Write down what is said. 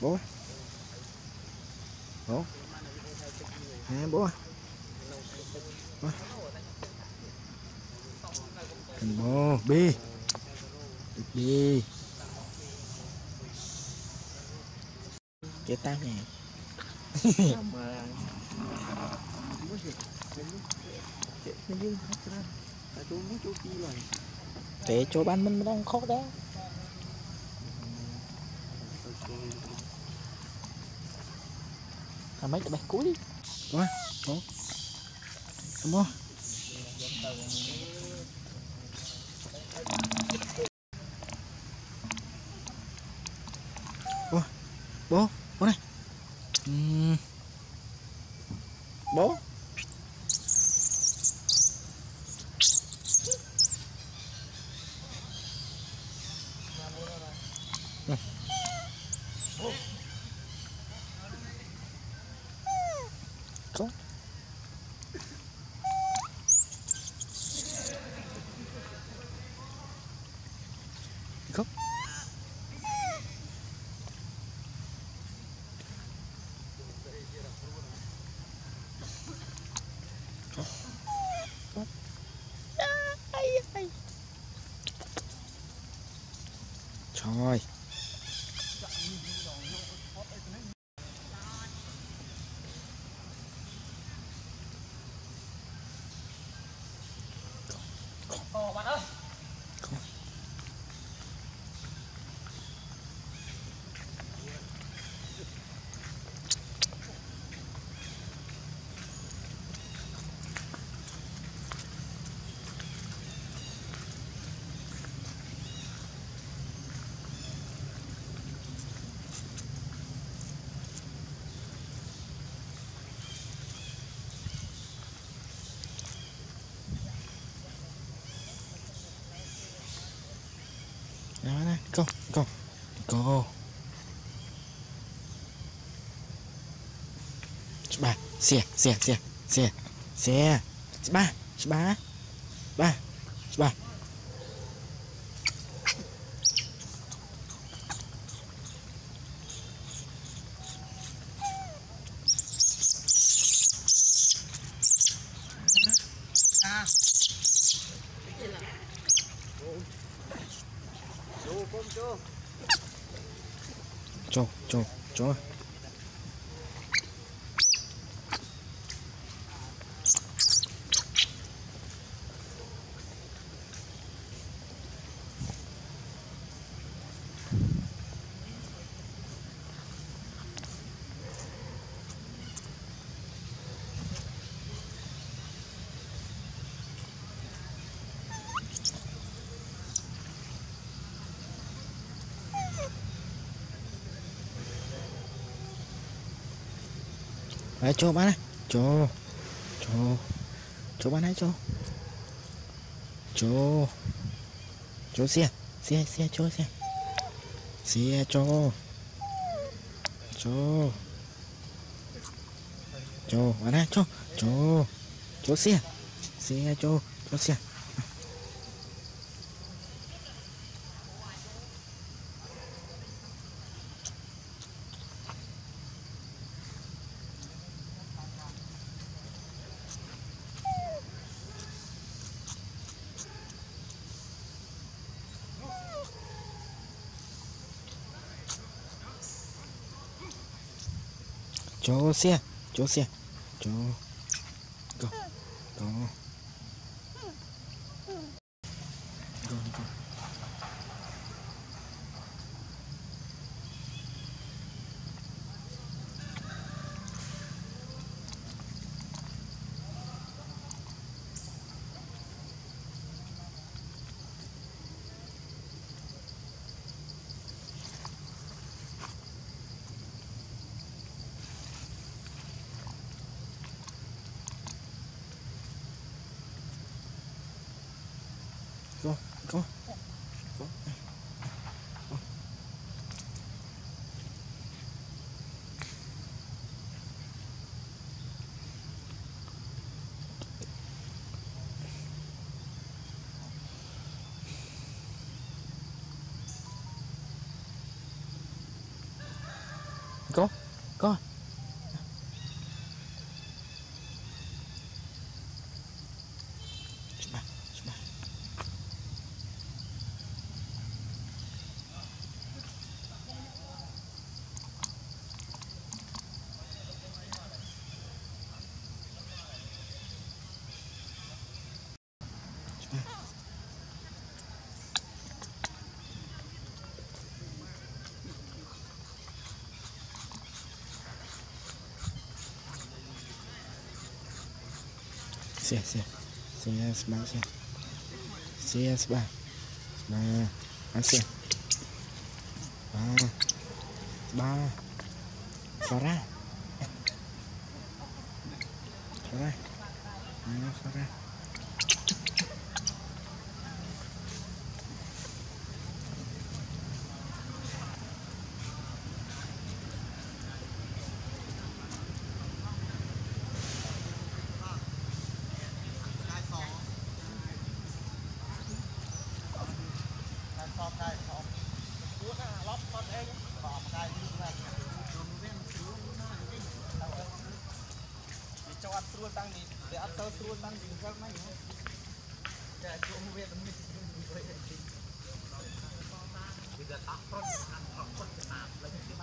bố bố. Nè bố bố bố bi. Bi chết tam nè. Để cho ban mình đang khó đó à mấy cái bạch cuối đi. Quá bố bố bố bố bố này Ừm bố 菜 go, go. Ba, xe, xe, xe, xe, xe. Ba, ba, ba, ba. Cho, cho, cho. Đấy, cho bán này. Cho cho cho bán này cho. Cho cho xe xe xe cho xe. Xe cho cho. Cho bán này cho cho cho xe. Xe cho cho xe. Cho xe cho xe cho go go go go siap siap. Siap semangat siap. Siap semangat semangat masih. Semangat semangat Sora Farah Sora ខ្លួនតាំងពីកលមកចាជួវាទៅនេះវិញវិញគឺថាអត់ប្រត់អត់ប្រត់តាមលេង